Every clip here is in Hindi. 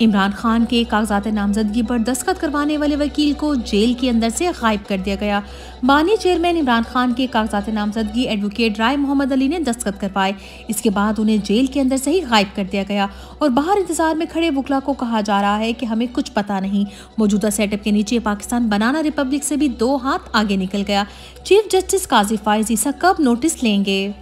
इमरान खान के कागजात नामजदगी पर दस्तखत करवाने वाले वकील को जेल के अंदर से गायब कर दिया गया। बानी चेयरमैन इमरान खान के कागजात नामजदगी एडवोकेट राय मोहम्मद अली ने दस्तखत करवाए। इसके बाद उन्हें जेल के अंदर से ही गायब कर दिया गया और बाहर इंतज़ार में खड़े वकला को कहा जा रहा है कि हमें कुछ पता नहीं। मौजूदा सेटअप के नीचे पाकिस्तान बनाना रिपब्लिक से भी दो हाथ आगे निकल गया। चीफ जस्टिस काजी फायज ईसा कब नोटिस लेंगे?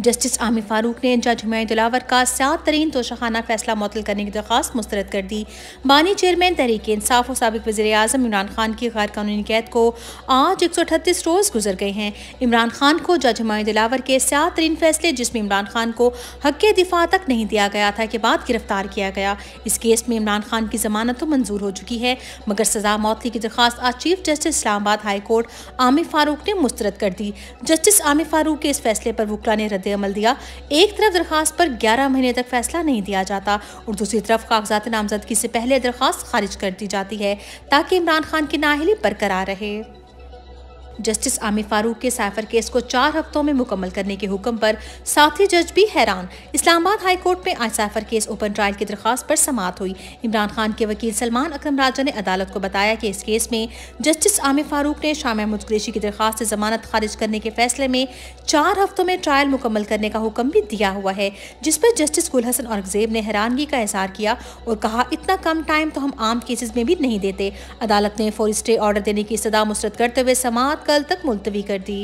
जस्टिस आमिर फारूक ने जज हुमायूं दिलावर का सात तरीन तोशाखाना फैसला मुतल करने की दरख्वास्त मुस्तरद कर दी। बानी चेयरमैन तहरीक इंसाफ और सबक वजी अजम इमरान खान की गैर कानूनी कैद को आज एक सौ अठतीस रोज़ गुजर गए हैं। इमरान खान को जज हुमायूं दिलावर के सात तरीन फैसले, जिसमें इमरान खान को हक दिफा तक नहीं दिया गया था, के बाद गिरफ़्तार किया गया। इस केस में इमरान खान की जमानत तो मंजूर हो चुकी है, मगर सजा मौतली की दरख्वास्त आज chief justice Islamabad high court Aamir Farooq ने मुस्तरद कर दी। जस्टिस आमिर फारूक के इस फैसले पर वकला ने रद्द अमल दिया। एक तरफ़ दरखास्त पर 11 महीने तक फैसला नहीं दिया जाता और दूसरी तरफ़ कागजात नामजदगी से पहले दरखास्त खारिज कर दी जाती है ताकि इमरान खान की नाहली बरकरार रहे। जस्टिस आमिर फारूक के साइफर केस को चार हफ्तों में मुकम्मल करने के हुक्म पर साथी जज भी हैरान। इस्लामाबाद हाई कोर्ट में आज साइफर केस ओपन ट्रायल की दरख्वास्त पर समात हुई। इमरान खान के वकील सलमान अकरम राजा ने अदालत को बताया कि इस केस में जस्टिस आमिर फारूक ने शाह महमूद कुरेशी की दरख्वास्त से जमानत खारिज करने के फैसले में चार हफ्तों में ट्रायल मुकम्मल करने का हुक्म भी दिया हुआ है, जिस पर जस्टिस गुल हसन औरंगज़ेब ने हैरानगी का इजहार किया और कहा, इतना कम टाइम तो हम आम केसेस में भी नहीं देते। अदालत ने फौरी स्टे ऑर्डर देने की सदा मुस्तरद करते हुए समात कल तक मुलतवी कर दी।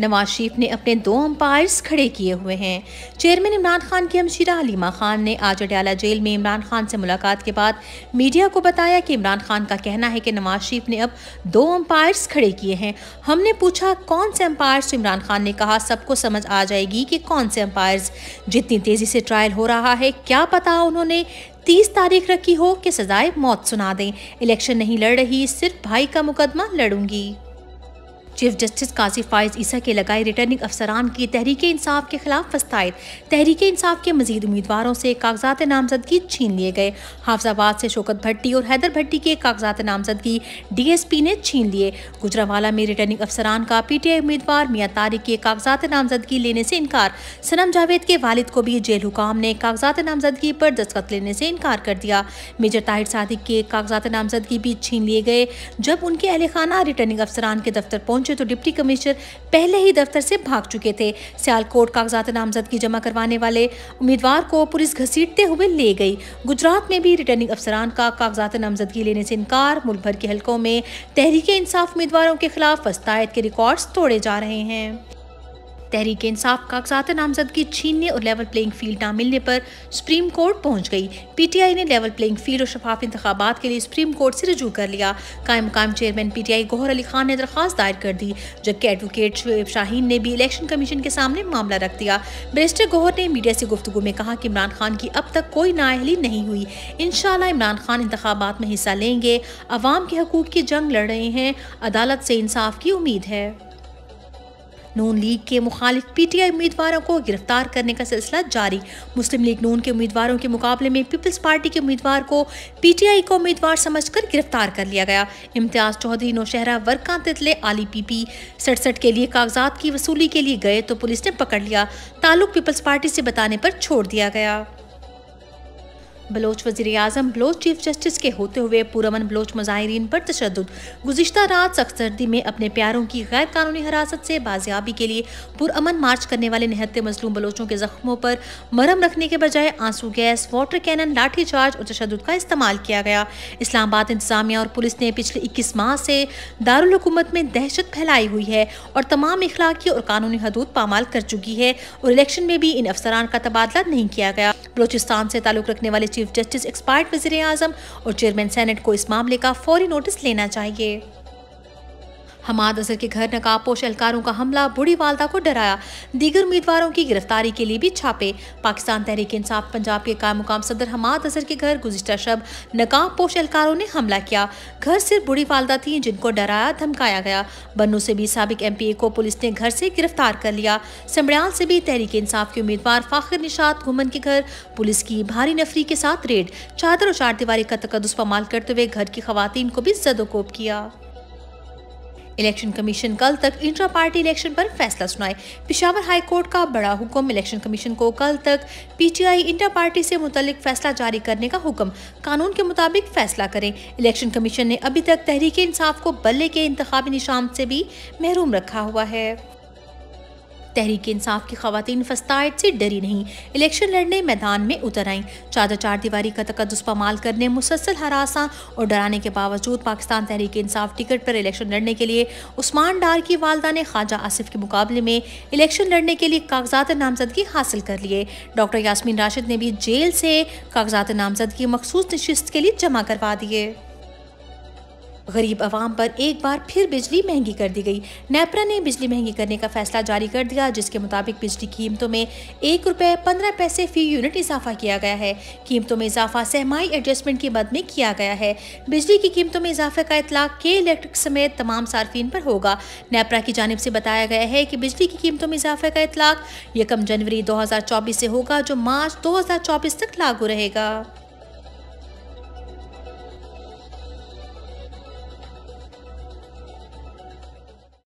नवाज़ शरीफ ने अपने दो अंपायर्स खड़े किए हुए हैं। चेयरमैन इमरान खान की हमशीरा हलीमा खान ने आज अडयाला जेल में इमरान खान से मुलाकात के बाद मीडिया को बताया कि इमरान खान का कहना है कि नवाज़ शरीफ ने अब दो अंपायर्स खड़े किए हैं। हमने पूछा, कौन से अंपायर्स तो इमरान खान ने कहा, सबको समझ आ जाएगी कि कौन से अंपायर्स जितनी तेज़ी से ट्रायल हो रहा है, क्या पता उन्होंने तीस तारीख रखी हो कि सजाए मौत सुना दें। इलेक्शन नहीं लड़ रही, सिर्फ़ भाई का मुकदमा लड़ूँगी। चीफ जस्टिस काजी फाइज ईसा के लगाए रिटर्निंग अफसरान की तहरीक इंसाफ के खिलाफ फस्तायद तहरीक इंसाफ के मजीद उम्मीदवारों से कागजात नामजदगी छीन लिए गए। हाफजाबाद से शोकत भट्टी और हैदर भट्टी के कागजात नामजदगी डी एस पी ने छीन लिए। गुजरावाला में रिटर्निंग अफसरान का पी टी आई उम्मीदवार मियाँ तारिक के कागजात नामजदगी लेने से इनकार। सनम जावेद के वालिद को भी जेल हुकाम ने कागजात नामजदगी पर दस्तखत लेने से इनकार कर दिया। मेजर ताहिर सादिक के कागजात नामजदगी भी छीन लिए गए। जब उनके अहल खाना रिटर्निंग अफसरान के दफ्तर पहुँच पहुँचे तो डिप्टी कमिश्नर पहले ही दफ्तर से भाग चुके थे। सियालकोट कागजात नामजदगी जमा करवाने वाले उम्मीदवार को पुलिस घसीटते हुए ले गई। गुजरात में भी रिटर्निंग अफसरान का कागजात नामजदगी लेने से इनकार। मुल्क भर के हलकों में तहरीक इंसाफ उम्मीदवारों के खिलाफ वस्तायत के रिकॉर्ड्स तोड़े जा रहे हैं। तहरीक इंसाफ कागजात नामजदगी छीनने और लेवल प्लेइंग फ़ील्ड ना मिलने पर सुप्रीम कोर्ट पहुँच गई। पीटीआई ने लेवल प्लेइंग फ़ील्ड और शफाफ इंतबात के लिए सुप्रीम कोर्ट से रजू कर लिया। कायम कायम चेयरमैन पीटीआई गोहर अली खान ने दरख्वास्त दायर कर दी, जबकि एडवोकेट शुएब शाहीन ने भी इलेक्शन कमीशन के सामने मामला रख दिया। बैरिस्टर गोहर ने मीडिया से गुफ्तु में कहा कि इमरान खान की अब तक कोई नाअहली नहीं हुई। इनशाला इमरान खान इंतबात में हिस्सा लेंगे। अवाम के हकूक की जंग लड़ रहे हैं। अदालत से इंसाफ की उम्मीद है। नून लीग के मुखालिफ पीटीआई उम्मीदवारों को गिरफ़्तार करने का सिलसिला जारी। मुस्लिम लीग नून के उम्मीदवारों के मुकाबले में पीपल्स पार्टी के उम्मीदवार को पीटीआई को उम्मीदवार समझकर गिरफ़्तार कर लिया गया। इम्तियाज़ चौधरी नौशहरा वर्का तितले आली पीपी सड़सठ के लिए कागजात की वसूली के लिए गए तो पुलिस ने पकड़ लिया। ताल्लुक पीपल्स पार्टी से बताने पर छोड़ दिया गया। बलोच वजी अजम बलोच चीफ जस्टिस के होते हुए पुरमन बलोच मुजाहरीन पर तशद गुजशत रात सख्त सर्दी में अपने प्यारों की गैर कानूनी हिरासत से बाजियाबी के लिए पुरअमन मार्च करने वाले निहत्ते मजलूम बलोचों के जख्मों पर मरम रखने के बजाय आँसू, गैस, वाटर कैनन लाठी चार्ज और तशद का इस्तेमाल किया गया। इस्लामाबाद, इंतजामिया और पुलिस ने पिछले इक्कीस माह से दारकूमत में दहशत फैलाई हुई है और तमाम इखलाकी और कानूनी हदूद पामाल कर चुकी है और इलेक्शन में भी इन अफसरान का तबादला नहीं किया गया। बलोचिस्तान से ताल्लुक रखने वाले चीफ जस्टिस एक्सपायर्ड वज़ीर आज़म और चेयरमैन सेनेट को इस मामले का फौरी नोटिस लेना चाहिए। हमाद अजहर के घर नकाबपोश एहलकारों का हमला, बूढ़ी वालदा को डराया। दीगर उम्मीदवारों की गिरफ्तारी के लिए भी छापे। पाकिस्तान तहरीक इंसाफ पंजाब के कायम मुकाम सदर हमाद अजहर के घर गुजशत शब नकाबपोश एहलकारों ने हमला किया। घर सिर्फ़ बूढ़ी वालदा थी जिनको डराया, धमकाया गया। बन्नू से भी सबक एम पी ए को पुलिस ने घर से गिरफ़्तार कर लिया। समड़ियाल से भी तहरीक इंसाफ के उम्मीदवार फाखिर निशात घुमन के घर। पुलिस की भारी नफरी के साथ रेड, चादर और चार दीवारी का तकदस पमाल करते हुए घर की खातन को भी जदोकोब किया। इलेक्शन कमीशन कल तक इंट्रा पार्टी इलेक्शन पर फैसला सुनाए। पिशावर हाई कोर्ट का बड़ा हुक्म, इलेक्शन कमीशन को कल तक पीटीआई इंटर पार्टी से मुतलिक फैसला जारी करने का हुक्म। कानून के मुताबिक फैसला करें। इलेक्शन कमीशन ने अभी तक तहरीक इंसाफ को बल्ले के इंतबी निशान से भी महरूम रखा हुआ है। तहरीक इंसाफ की खातन फस्तायत से डरी नहीं। इलेक्शन लड़ने मैदान में उतर आईं। चादर चार दीवारी का तकदस पामाल करने मुसलसल हरासा और डराने के बावजूद पाकिस्तान तहरीक इंसाफ टिकट पर इलेक्शन लड़ने के लिए उस्मान डार की वालदा ने ख्वाजा आसिफ के मुकाबले में इलेक्शन लड़ने के लिए कागजात नामजदगी हासिल कर लिए। डॉक्टर यासमीन राशिद ने भी जेल से कागजात नामजदगी मखसूस नशस्त के लिए जमा करवा दिए। गरीब आवाम पर एक बार फिर बिजली महँगी कर दी गई। नेपरा ने बिजली महँगी करने का फैसला जारी कर दिया, जिसके मुताबिक बिजली कीमतों में एक रुपये पंद्रह पैसे फ़ी यूनिट इजाफा किया गया है। कीमतों में इजाफा सहमाई एडजस्टमेंट की मद में किया गया है। बिजली की कीमतों में इजाफे का इतलाक के इलेक्ट्रिक समेत तमाम सार्फिन पर होगा। नेपरा की जानब से बताया गया है कि बिजली की कीमतों में इजाफे का इतलाक यकम जनवरी दो हज़ार चौबीस से होगा, जो मार्च दो हज़ार चौबीस तक लागू रहेगा।